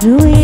doing